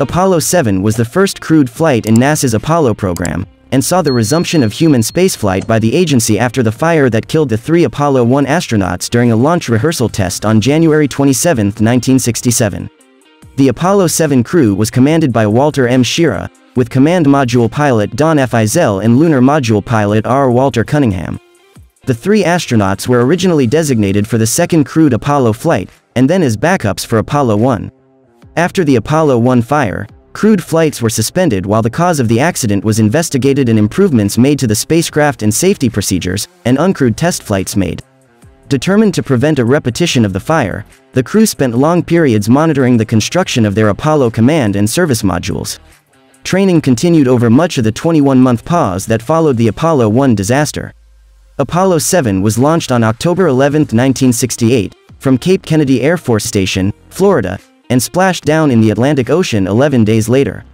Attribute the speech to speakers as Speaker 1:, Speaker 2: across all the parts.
Speaker 1: Apollo 7 was the first crewed flight in NASA's Apollo program, and saw the resumption of human spaceflight by the agency after the fire that killed the three Apollo 1 astronauts during a launch rehearsal test on January 27, 1967. The Apollo 7 crew was commanded by Walter M. Schirra, with Command Module pilot Donn F. Eisele and Lunar Module pilot R. Walter Cunningham. The three astronauts were originally designated for the second crewed Apollo flight, and then as backups for Apollo 1. After the Apollo 1 fire, crewed flights were suspended while the cause of the accident was investigated and improvements made to the spacecraft and safety procedures, and uncrewed test flights made. Determined to prevent a repetition of the fire, the crew spent long periods monitoring the construction of their Apollo command and service modules. Training continued over much of the 21-month pause that followed the Apollo 1 disaster. Apollo 7 was launched on October 11, 1968, from Cape Kennedy Air Force Station, Florida, and splashed down in the Atlantic Ocean 11 days later.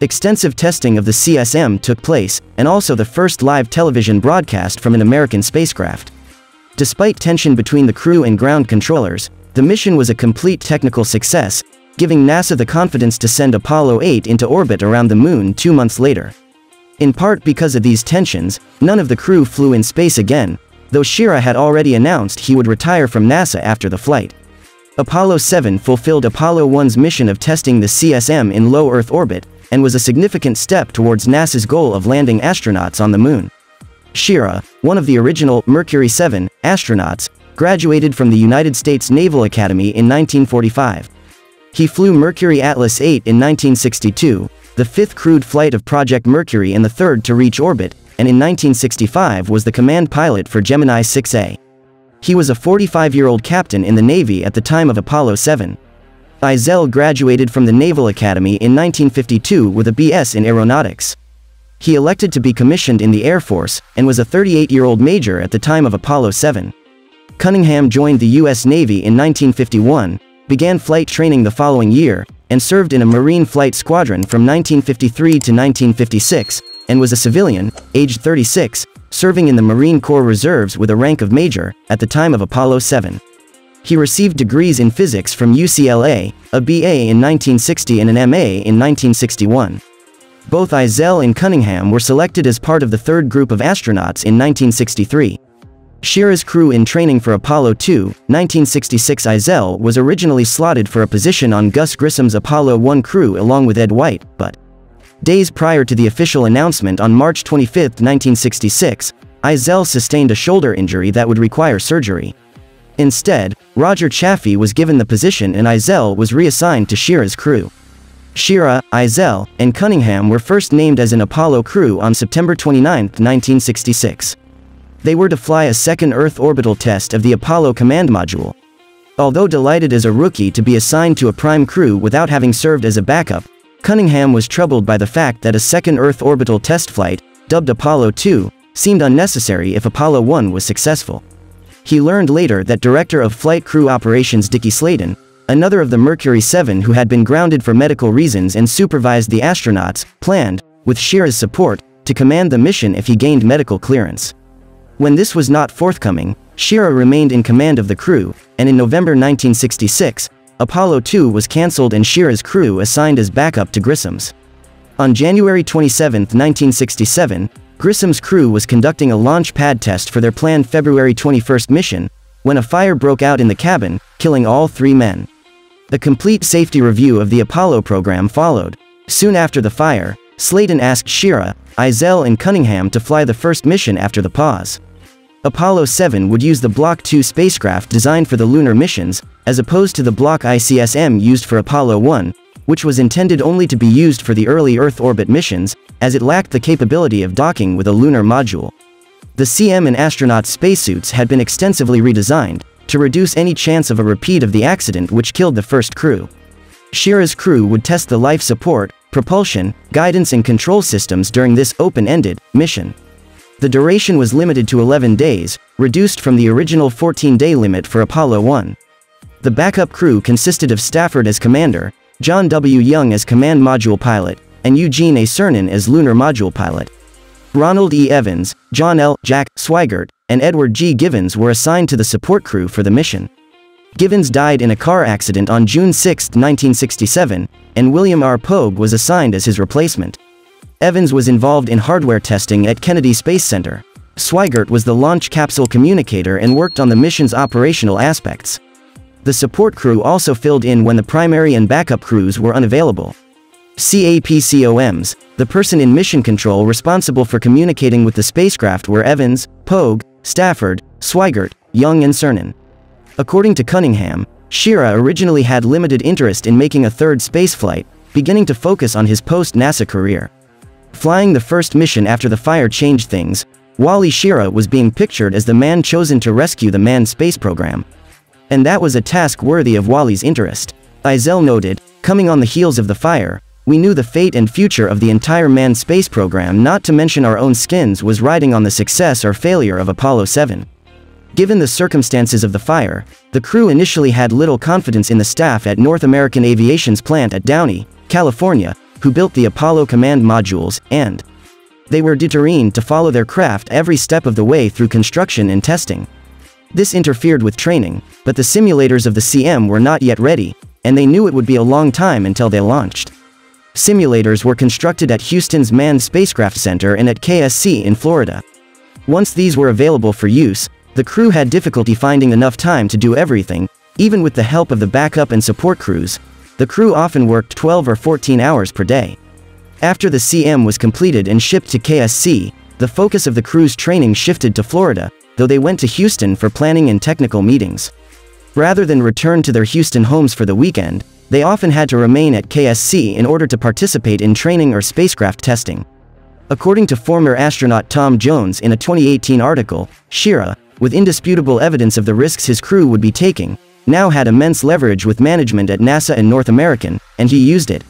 Speaker 1: Extensive testing of the CSM took place, and also the first live television broadcast from an American spacecraft. Despite tension between the crew and ground controllers, the mission was a complete technical success, giving NASA the confidence to send Apollo 8 into orbit around the Moon two months later. In part because of these tensions, none of the crew flew in space again, though Schirra had already announced he would retire from NASA after the flight. Apollo 7 fulfilled Apollo 1's mission of testing the CSM in low Earth orbit, and was a significant step towards NASA's goal of landing astronauts on the Moon. Schirra, one of the original Mercury 7 astronauts, graduated from the United States Naval Academy in 1945. He flew Mercury Atlas 8 in 1962, the fifth crewed flight of Project Mercury and the third to reach orbit, and in 1965 was the command pilot for Gemini 6A. He was a 45-year-old captain in the Navy at the time of Apollo 7. Eisele graduated from the Naval Academy in 1952 with a BS in aeronautics. He elected to be commissioned in the Air Force, and was a 38-year-old major at the time of Apollo 7. Cunningham joined the U.S. Navy in 1951, began flight training the following year, and served in a Marine Flight Squadron from 1953 to 1956, and was a civilian, aged 36, serving in the Marine Corps Reserves with a rank of major, at the time of Apollo 7. He received degrees in physics from UCLA, a BA in 1960 and an MA in 1961. Both Eisele and Cunningham were selected as part of the third group of astronauts in 1963. Schirra's crew in training for Apollo 2, 1966 Eisele was originally slotted for a position on Gus Grissom's Apollo 1 crew along with Ed White, but days prior to the official announcement on March 25, 1966, Eisele sustained a shoulder injury that would require surgery. Instead, Roger Chaffee was given the position and Eisele was reassigned to Schirra's crew. Schirra, Eisele, and Cunningham were first named as an Apollo crew on September 29, 1966. They were to fly a second Earth orbital test of the Apollo command module. Although delighted as a rookie to be assigned to a prime crew without having served as a backup, Cunningham was troubled by the fact that a second Earth orbital test flight, dubbed Apollo 2, seemed unnecessary if Apollo 1 was successful. He learned later that Director of Flight Crew Operations Dickie Slayton, another of the Mercury 7 who had been grounded for medical reasons and supervised the astronauts, planned, with Schirra's support, to command the mission if he gained medical clearance. When this was not forthcoming, Schirra remained in command of the crew, and in November 1966, Apollo 2 was cancelled and Schirra's crew assigned as backup to Grissom's. On January 27, 1967, Grissom's crew was conducting a launch pad test for their planned February 21 mission, when a fire broke out in the cabin, killing all three men. A complete safety review of the Apollo program followed. Soon after the fire, Slayton asked Schirra, Eisele and Cunningham to fly the first mission after the pause. Apollo 7 would use the Block 2 spacecraft designed for the lunar missions, as opposed to the Block I CSM used for Apollo 1, which was intended only to be used for the early Earth orbit missions, as it lacked the capability of docking with a lunar module. The CM and astronaut spacesuits had been extensively redesigned, to reduce any chance of a repeat of the accident which killed the first crew. Schirra's crew would test the life support, propulsion, guidance and control systems during this open-ended mission. The duration was limited to 11 days, reduced from the original 14-day limit for Apollo 1. The backup crew consisted of Stafford as commander, John W. Young as command module pilot, and Eugene A. Cernan as lunar module pilot. Ronald E. Evans, John L. Jack Swigert, and Edward G. Givens were assigned to the support crew for the mission. Givens died in a car accident on June 6, 1967, and William R. Pogue was assigned as his replacement. Evans was involved in hardware testing at Kennedy Space Center. Swigert was the launch capsule communicator and worked on the mission's operational aspects. The support crew also filled in when the primary and backup crews were unavailable. CAPCOMs, the person in mission control responsible for communicating with the spacecraft were Evans, Pogue, Stafford, Swigert, Young and Cernan. According to Cunningham, Schirra originally had limited interest in making a third spaceflight, beginning to focus on his post-NASA career. Flying the first mission after the fire changed things, Wally Schirra was being pictured as the man chosen to rescue the manned space program. And that was a task worthy of Wally's interest. Eisele noted, coming on the heels of the fire, we knew the fate and future of the entire manned space program not to mention our own skins was riding on the success or failure of Apollo 7. Given the circumstances of the fire, the crew initially had little confidence in the staff at North American Aviation's plant at Downey, California, who built the Apollo command modules, and they were determined to follow their craft every step of the way through construction and testing. This interfered with training, but the simulators of the CM were not yet ready, and they knew it would be a long time until they launched. Simulators were constructed at Houston's Manned Spacecraft Center and at KSC in Florida. Once these were available for use, the crew had difficulty finding enough time to do everything, even with the help of the backup and support crews. The crew often worked 12 or 14 hours per day. After the CM was completed and shipped to KSC, the focus of the crew's training shifted to Florida, though they went to Houston for planning and technical meetings. Rather than return to their Houston homes for the weekend, they often had to remain at KSC in order to participate in training or spacecraft testing. According to former astronaut Tom Jones in a 2018 article, Schirra, with indisputable evidence of the risks his crew would be taking, now had immense leverage with management at NASA and North American, and he used it.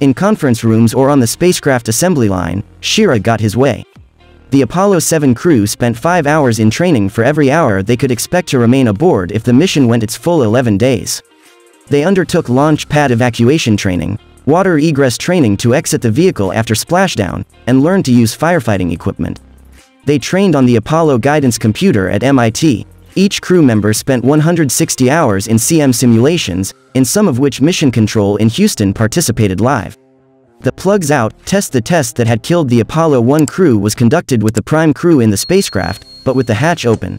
Speaker 1: In conference rooms or on the spacecraft assembly line, Schirra got his way. The Apollo 7 crew spent 5 hours in training for every hour they could expect to remain aboard if the mission went its full 11 days. They undertook launch pad evacuation training, water egress training to exit the vehicle after splashdown, and learned to use firefighting equipment. They trained on the Apollo guidance computer at MIT. Each crew member spent 160 hours in CM simulations, in some of which Mission Control in Houston participated live. The plugs out, test the test that had killed the Apollo 1 crew was conducted with the prime crew in the spacecraft, but with the hatch open.